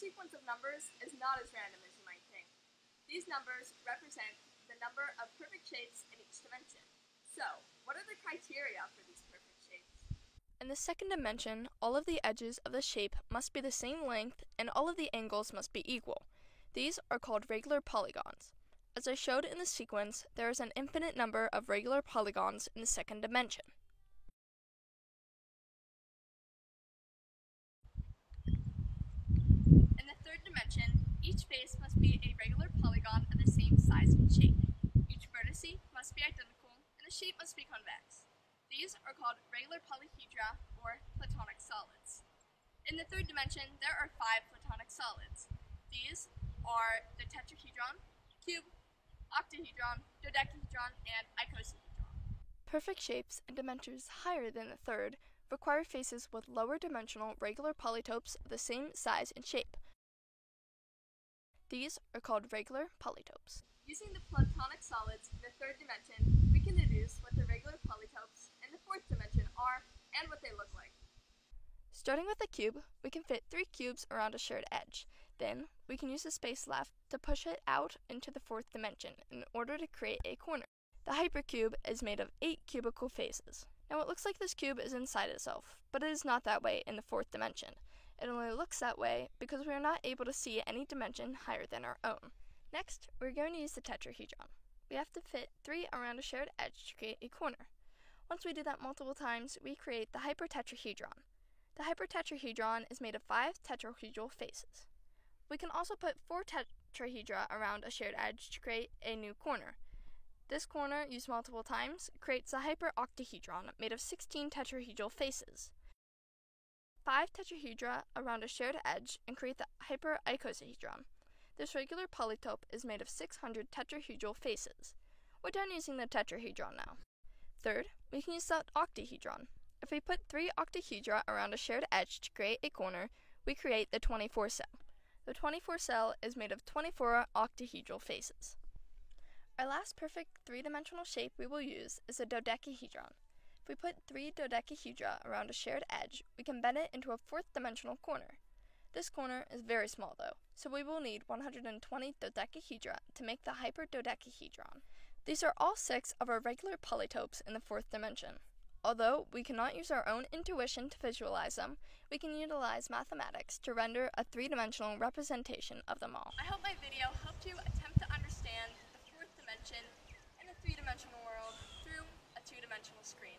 sequence of numbers is not as random as you might think. These numbers represent the number of perfect shapes in each dimension. So, what are the criteria for these perfect shapes? In the second dimension, all of the edges of the shape must be the same length and all of the angles must be equal. These are called regular polygons. As I showed in the sequence, there is an infinite number of regular polygons in the second dimension. In the third dimension, each face must be a regular polygon of the same size and shape. Each vertice must be identical, and the shape must be convex. These are called regular polyhedra, or platonic solids. In the third dimension, there are five platonic solids. These are the tetrahedron, cube, octahedron, dodecahedron, and icosahedron. Perfect shapes and dimensions higher than the third require faces with lower dimensional regular polytopes of the same size and shape. These are called regular polytopes. Using the platonic solids in the third dimension, we can deduce what the regular polytopes in the fourth dimension are and what they look like. Starting with a cube, we can fit three cubes around a shared edge. Then, we can use the space left to push it out into the fourth dimension in order to create a corner. The hypercube is made of eight cubical faces. Now it looks like this cube is inside itself, but it is not that way in the fourth dimension. It only looks that way because we are not able to see any dimension higher than our own. Next, we're going to use the tetrahedron. We have to fit three around a shared edge to create a corner. Once we do that multiple times, we create the hypertetrahedron. The hypertetrahedron is made of five tetrahedral faces. We can also put four tetrahedra around a shared edge to create a new corner. This corner, used multiple times, creates a hyperoctahedron made of 16 tetrahedral faces. Five tetrahedra around a shared edge and create the hypericosahedron. This regular polytope is made of 600 tetrahedral faces. We're done using the tetrahedron now. Third, we can use the octahedron. If we put three octahedra around a shared edge to create a corner, we create the 24 cell. The 24 cell is made of 24 octahedral faces. Our last perfect three-dimensional shape we will use is a dodecahedron. If we put three dodecahedra around a shared edge, we can bend it into a fourth dimensional corner. This corner is very small though, so we will need 120 dodecahedra to make the hyperdodecahedron. These are all six of our regular polytopes in the fourth dimension. Although we cannot use our own intuition to visualize them, we can utilize mathematics to render a three-dimensional representation of them all. I hope my video helped you attempt to understand the fourth dimension in a three-dimensional world through a two-dimensional screen.